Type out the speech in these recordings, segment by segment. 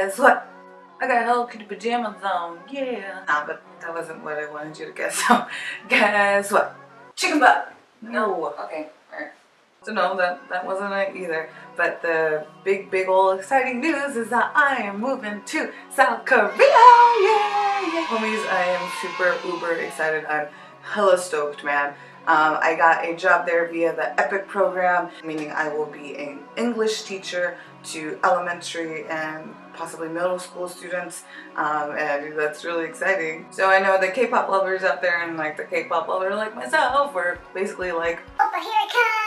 guess what? I got Hello Kitty pajamas on, yeah. Nah, but that wasn't what I wanted you to guess. So, guess what? Chicken butt. No. Okay. Alright. So no, that, that wasn't it either. But the big, big old exciting news is that I am moving to South Korea. Yeah, yeah. Homies, I am super uber excited. I'm hella stoked, man. Um, I got a job there via the EPIK program, meaning I will be an English teacher to elementary and possibly middle school students, um, and that's really exciting. So I know the K-pop lovers out there and like the K-pop lover like myself were basically like, Oppa, here I come!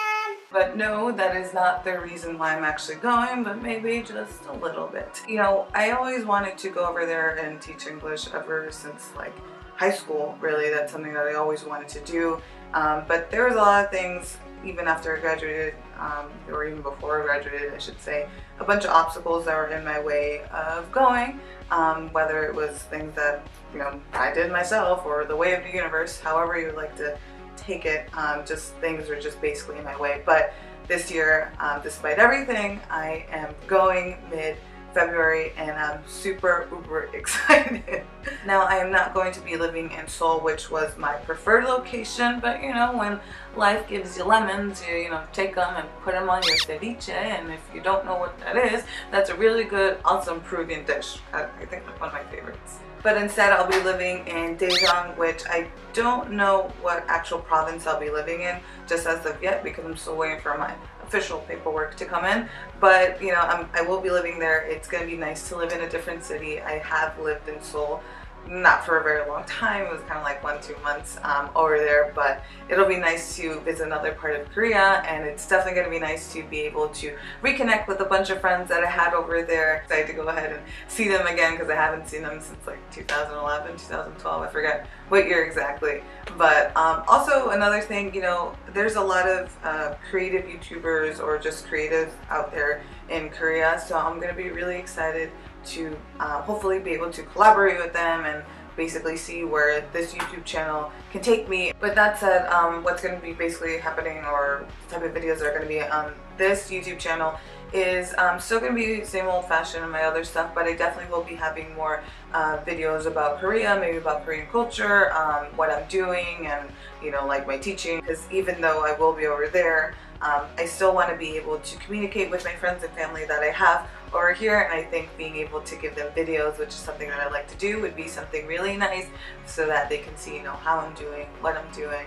but no, that is not the reason why I'm actually going, but maybe just a little bit. You know, I always wanted to go over there and teach English ever since like high school, really. That's something that I always wanted to do. Um, but there was a lot of things, even after I graduated, um, or even before I graduated, I should say, a bunch of obstacles that were in my way of going, um, whether it was things that, you know, I did myself or the way of the universe, however you would like to take it, um, just things were just basically in my way. But this year, um, despite everything, I am going mid February and I'm super uber excited. now I am not going to be living in Seoul which was my preferred location but you know when life gives you lemons you, you know take them and put them on your ceviche and if you don't know what that is that's a really good awesome Peruvian dish. I, think one of my favorites. But instead I'll be living in Daejeon which I don't know what actual province I'll be living in just as of yet because I'm still waiting for my official paperwork to come in. But you know, I'm, I will be living there. It's going to be nice to live in a different city. I have lived in Seoul not for a very long time. It was kind of like one, two months um, over there, but it'll be nice to visit another part of Korea and it's definitely going to be nice to be able to reconnect with a bunch of friends that I had over there. Excited to go ahead and see them again because I haven't seen them since like 2011, 2012, I forget what year exactly. But um, also another thing, you know, there's a lot of uh, creative YouTubers or just creatives out there in Korea, so I'm going to be really excited to uh, hopefully be able to collaborate with them and basically see where this YouTube channel can take me. But that said, um, what's going to be basically happening or type of videos that are going to be on this YouTube channel is um, still going to be same old fashioned and my other stuff, but I definitely will be having more uh, videos about Korea, maybe about Korean culture, um, what I'm doing, and you know, like my teaching. Because even though I will be over there, um, I still want to be able to communicate with my friends and family that I have over here and I think being able to give them videos which is something that I like to do would be something really nice so that they can see you know how I'm doing, what I'm doing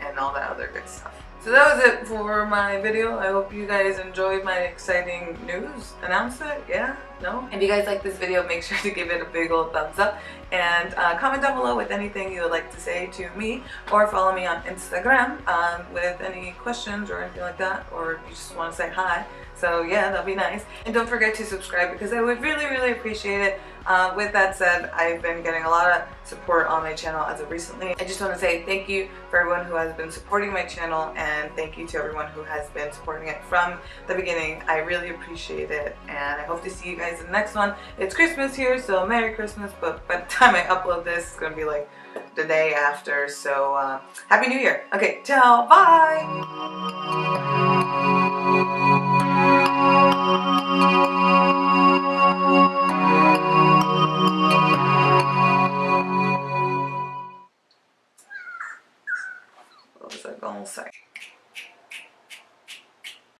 and all that other good stuff. So that was it for my video. I hope you guys enjoyed my exciting news announcement. Yeah? No? If you guys like this video, make sure to give it a big old thumbs up and uh, comment down below with anything you would like to say to me or follow me on Instagram um, with any questions or anything like that or you just want to say hi. So yeah, that'd be nice. And don't forget to subscribe because I would really, really appreciate it. Uh, with that said, I've been getting a lot of support on my channel as of recently. I just want to say thank you for everyone who has been supporting my channel and thank you to everyone who has been supporting it from the beginning. I really appreciate it and I hope to see you guys in the next one. It's Christmas here, so Merry Christmas, but by the time I upload this, it's to be like the day after, so uh, Happy New Year. Okay, ciao, bye! What was I gonna say?